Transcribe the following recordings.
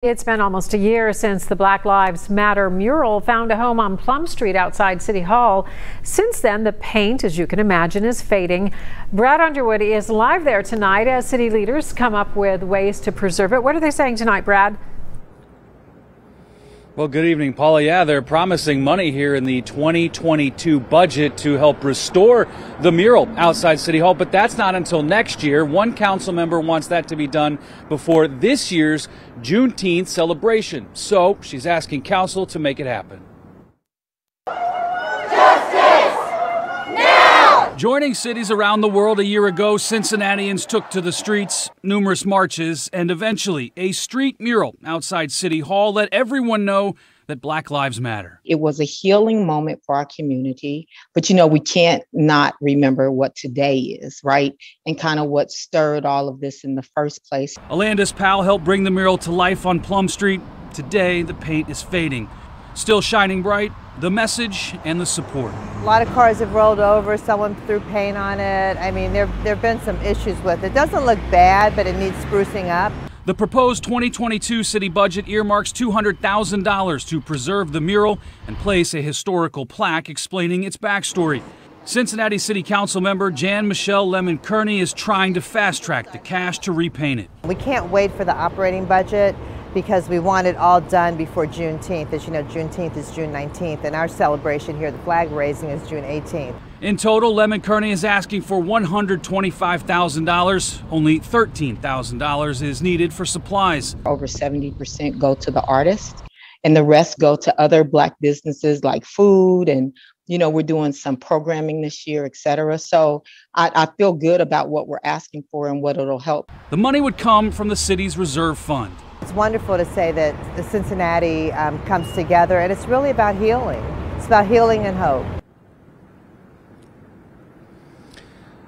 It's been almost a year since the Black Lives Matter mural found a home on Plum Street outside City Hall. Since then, the paint, as you can imagine, is fading. Brad Underwood is live there tonight as city leaders come up with ways to preserve it. What are they saying tonight, Brad? Well, good evening, Paula. Yeah, they're promising money here in the 2022 budget to help restore the mural outside City Hall, but that's not until next year. One council member wants that to be done before this year's Juneteenth celebration. So she's asking council to make it happen. Joining cities around the world a year ago, Cincinnatians took to the streets, numerous marches, and eventually a street mural outside City Hall let everyone know that Black Lives Matter. It was a healing moment for our community, but you know, we can't not remember what today is, right? And kind of what stirred all of this in the first place. Alandis Powell helped bring the mural to life on Plum Street. Today, the paint is fading. Still shining bright, the message and the support. A lot of cars have rolled over, someone threw paint on it. I mean, there, have been some issues with it. It doesn't look bad, but it needs sprucing up. The proposed 2022 city budget earmarks $200,000 to preserve the mural and place a historical plaque explaining its backstory. Cincinnati City Council member Jan Michelle Lemon Kearney is trying to fast track the cash to repaint it. We can't wait for the operating budget because we want it all done before Juneteenth. As you know, Juneteenth is June 19th, and our celebration here, the flag raising, is June 18th. In total, Lemon Kearney is asking for $125,000. Only $13,000 is needed for supplies. Over 70% go to the artist, and the rest go to other Black businesses like food and you know we're doing some programming this year et cetera so I, I, feel good about what we're asking for and what it'll help the money would come from the city's reserve fund it's wonderful to say that the Cincinnati um, comes together, and it's really about healing. It's about healing and hope.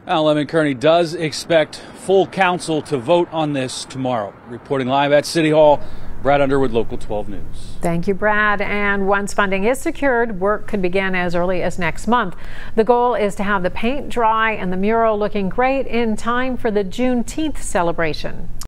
Now, Lemon Kearney does expect full council to vote on this tomorrow. Reporting live at City Hall, Brad Underwood, Local 12 News. Thank you, Brad. And once funding is secured, work could begin as early as next month. The goal is to have the paint dry and the mural looking great in time for the Juneteenth celebration.